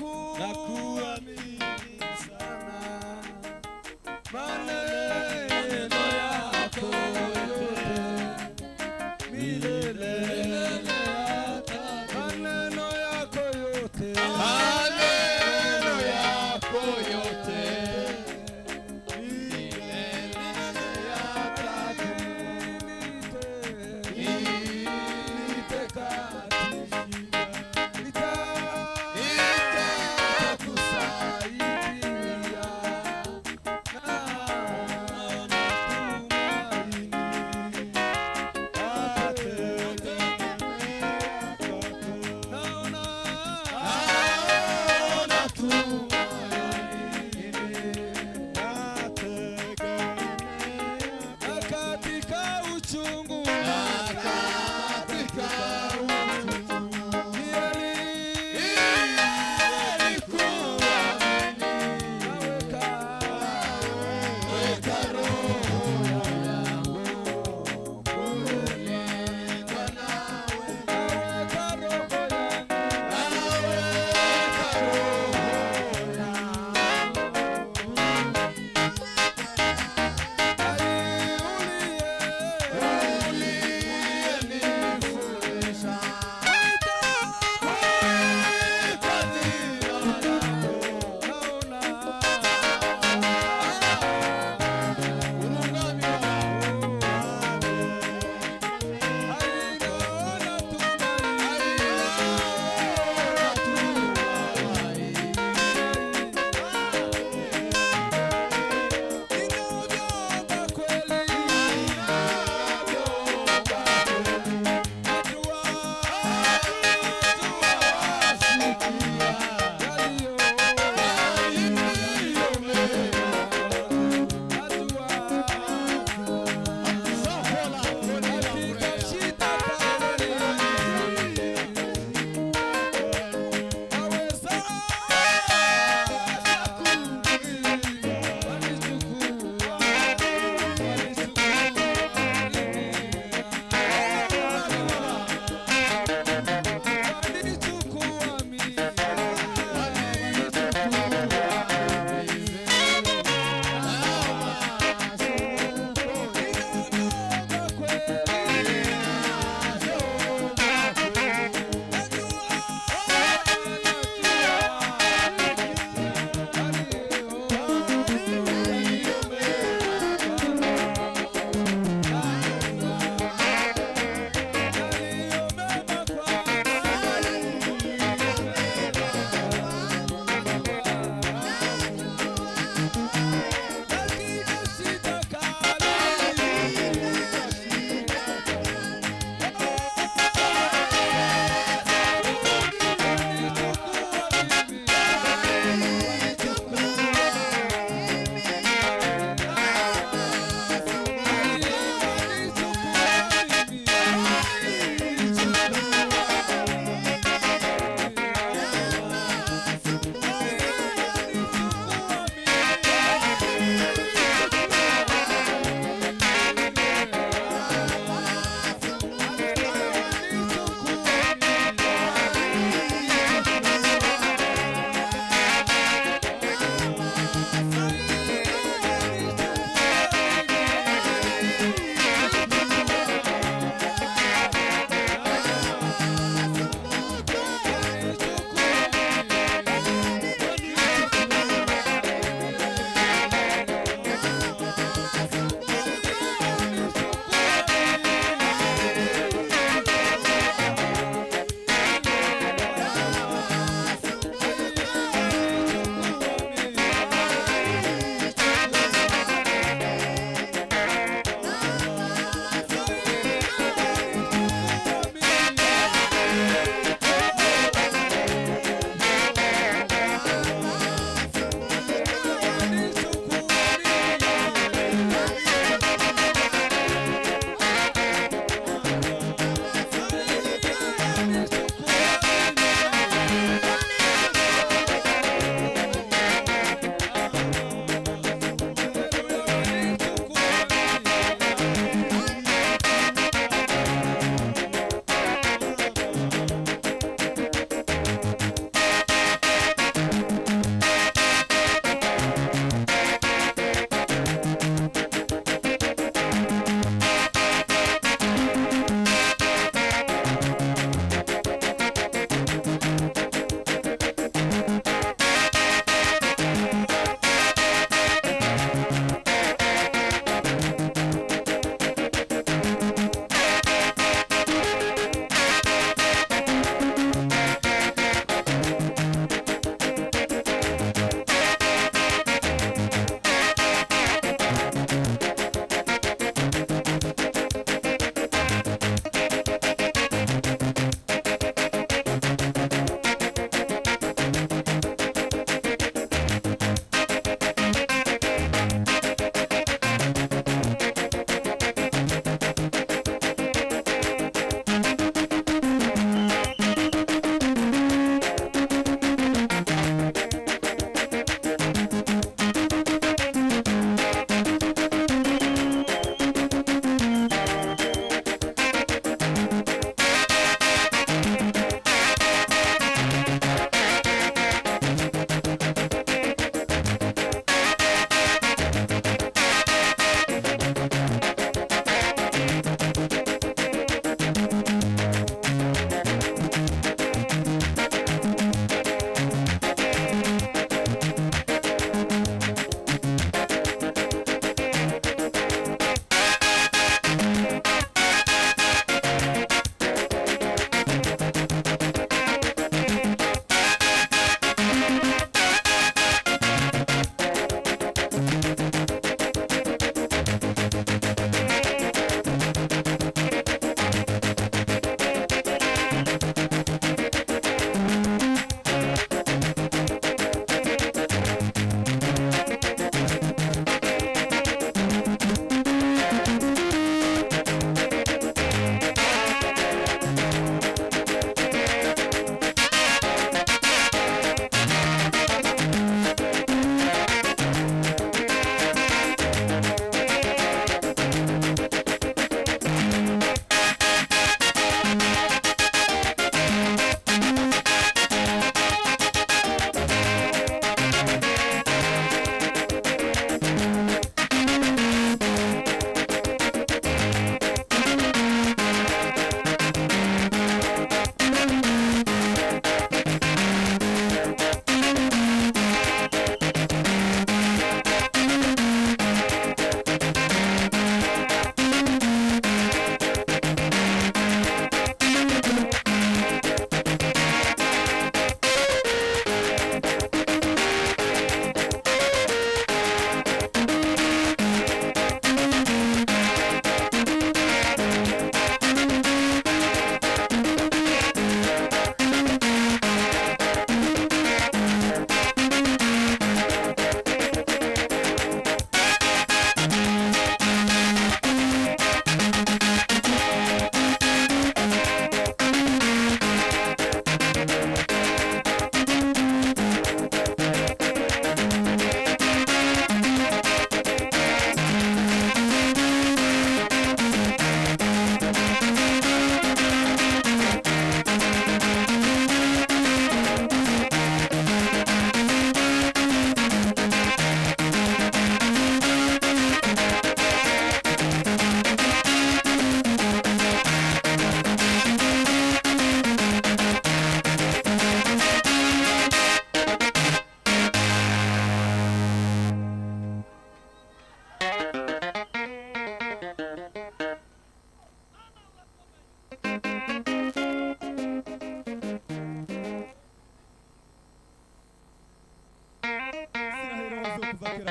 Nakuamini sana. Maneno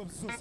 comme sauce.